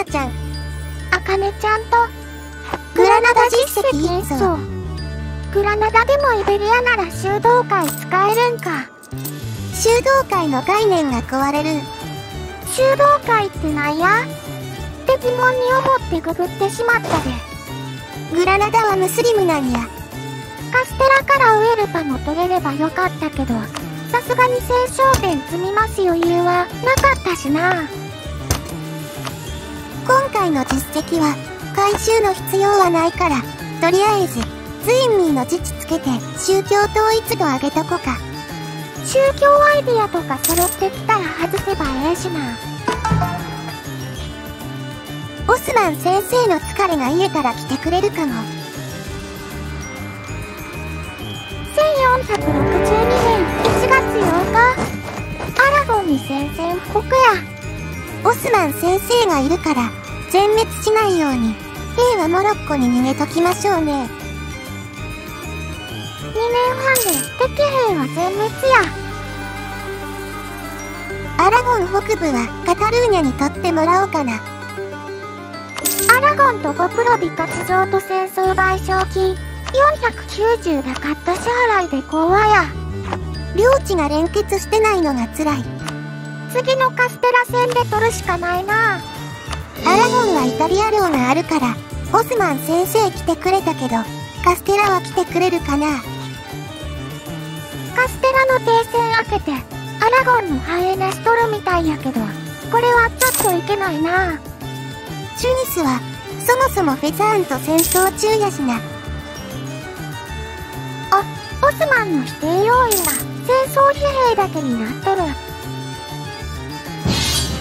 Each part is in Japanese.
ナちゃん。あかねちゃんと、グラナダ実績そうそう。グラナダでもイベリアなら修道会使えるんか。修道会の概念が壊れる。修道会ってなんや？って疑問に思ってググってしまったで。グラナダはムスリムなんや。カステラからウエルパも取れればよかったけど、さすがに青少年積みます余裕はなかったしな。今回の実績は、回収の必要はないから、とりあえず、ツインミーの自治つけて、宗教統一度上げとこか。宗教アイディアとか揃ってきたら外せばええしな。オスマン先生の疲れが癒えたら来てくれるかも。1462年1月8日、アラゴンに宣戦布告や。オスマン先生がいるから、全滅しないように、兵はモロッコに逃げときましょうね。2年半で敵兵は全滅や。アラゴン北部はカタルーニャに取ってもらおうかな。アラゴンとゴプロビ活動と戦争賠償金490でカット支払いで講和や。領地が連結してないのが辛い。次のカステラ戦で取るしかないな。アラゴンはイタリア領があるから、オスマン先生来てくれたけど、カステラは来てくれるかな？カステラの停戦開けて、アラゴンのハエナしとるみたいやけど、これはちょっといけないな。チュニスは、そもそもフェザーンと戦争中やしな。あ、オスマンの否定要因が戦争疲弊だけになっとる。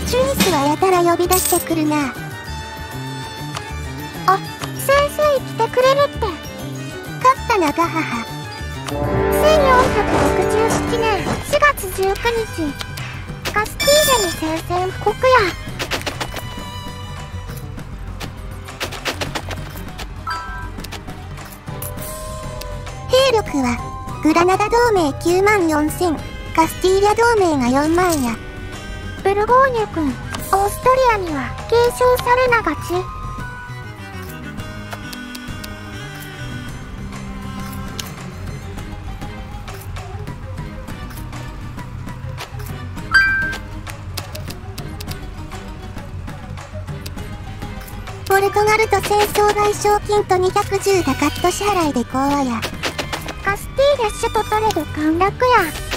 チュニスはやたら呼び出してくるな。あ、先生来てくれるって。勝ったなガハハ。1467年4月19日、カスティーレに宣戦布告や。兵力は、グラナダ同盟9万4000、カスティーリャ同盟が4万や。ブルゴーニュ君、オーストリアには継承されながち。ポルトガルと戦争賠償金と210がカット支払いで講和や。カスティーレ首都取れる陥落や。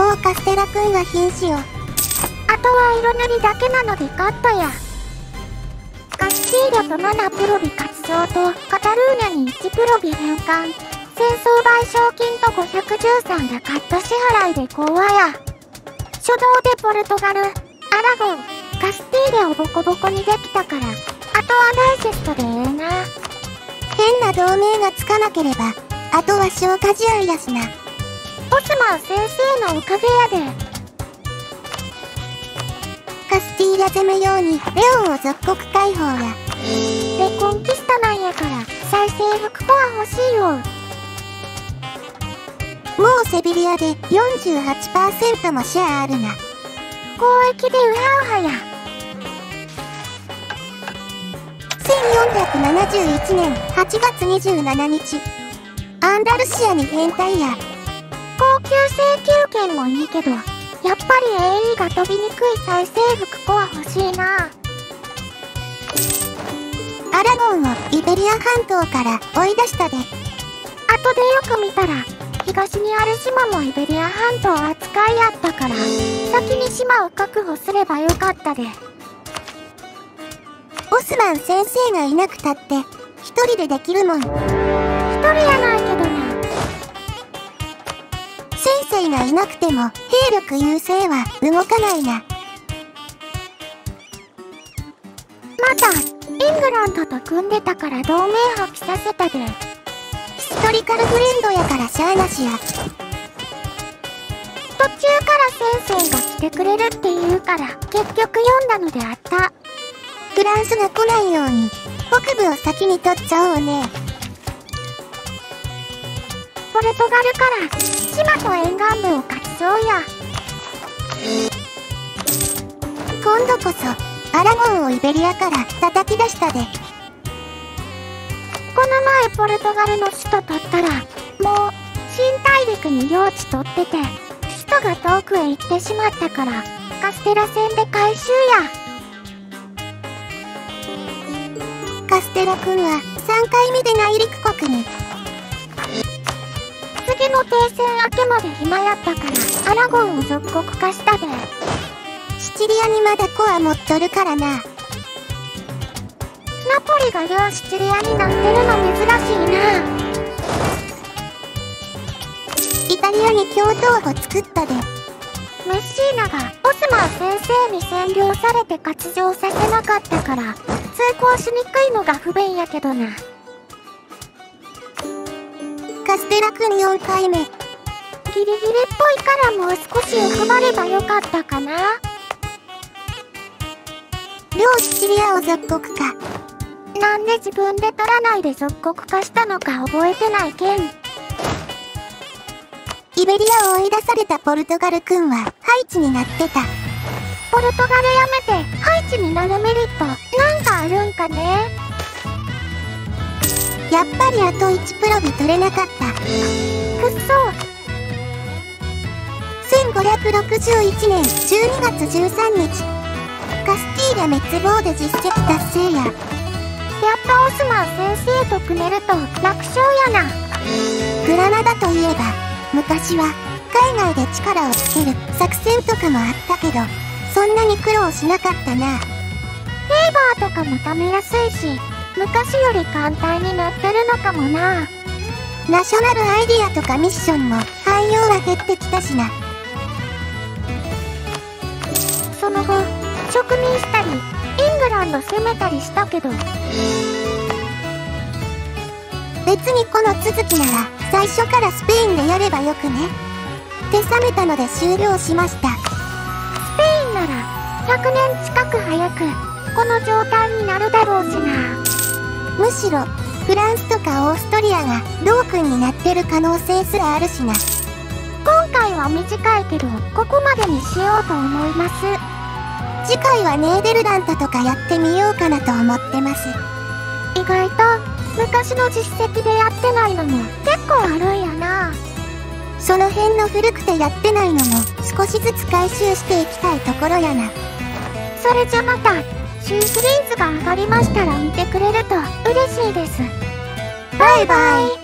もうカステラくんは瀕死よ。あとは色塗りだけなのでカットや。カスティーレと7プロビ活動とカタルーニャに1プロビ返還。戦争賠償金と513がカット支払いで講和や。初動でポルトガル、アラゴン、カスティーレをボコボコにできたから、あとはダイジェストでええな。変な同盟がつかなければ、あとは消化試合やしな。オスマン先生のおかげやで。カスティーリャ攻め用にレオンを属国解放や。レコンキスタなんやから、再生復コア欲しいよ。もうセビリアで48%もシェアあるな。交易でウハウハや。1471年8月27日。アンダルシアに変態や。高級請求権もいいけど、やっぱり AE が飛びにくい再生復コア欲しいな。アラゴンをイベリア半島から追い出したで。後でよく見たら、東にある島もイベリア半島扱いやったから、先に島を確保すればよかったで。オスマン先生がいなくたって、一人でできるもん。がい。なくても、兵力優勢は動かない。な。また、イングランドと組んでたから同盟破棄させたで。ヒストリカルフレンドやからしゃあなしや。途中から先生が来てくれるって言うから、結局読んだのであった。フランスが来ない。ように、北部を先に取っちゃおうね。ポルトガルから島と沿岸部を活動や。今度こそアラゴンをイベリアから叩き出したで。この前ポルトガルの首都取ったらもう新大陸に領地取ってて首都が遠くへ行ってしまったからカステラ戦で回収や。カステラ君は3回目で内陸国に。停戦明けまで暇やったからアラゴンを属国化したでシチリアにまだコア持っとるからなナポリが両シチリアになってるの珍しいなイタリアに共闘を作ったでメッシーナがオスマン先生に占領されて活動させなかったから通行しにくいのが不便やけどなカステラ君4回目。ギリギリっぽいからもう少し欲張ればよかったかな。両シチリアを属国化なんで自分で取らないで属国化したのか覚えてないけん。イベリアを追い出されたポルトガル君はハイチになってた。ポルトガルやめてハイチになるメリットなんかあるんかねやっぱりあと1プロビ取れなかった。くっそ1561年12月13日。カスティーリャ滅亡で実績達成や。やっぱオスマン先生と組めると楽勝やな。グラナダといえば昔は海外で力をつける作戦とかもあったけどそんなに苦労しなかったな。フェーバーとかも貯めやすいし昔より簡単になってるのかもな。ナショナルアイディアとかミッションも汎用は減ってきたしな。その後植民したりイングランド攻めたりしたけど。別にこの続きなら最初からスペインでやればよくね。手冷めたので終了しました。スペインなら100年近く早くこの状態になるだろうしなむしろフランスとかオーストリアがロー君になってる可能性すらあるしな。今回は短いけどここまでにしようと思います。次回はネーデルラントとかやってみようかなと思ってます。意外と昔の実績でやってないのも結構あるんやな。その辺の古くてやってないのも少しずつ回収していきたいところやな。それじゃまた新シリーズが上がりましたら見てくれると嬉しいです。バイバイ。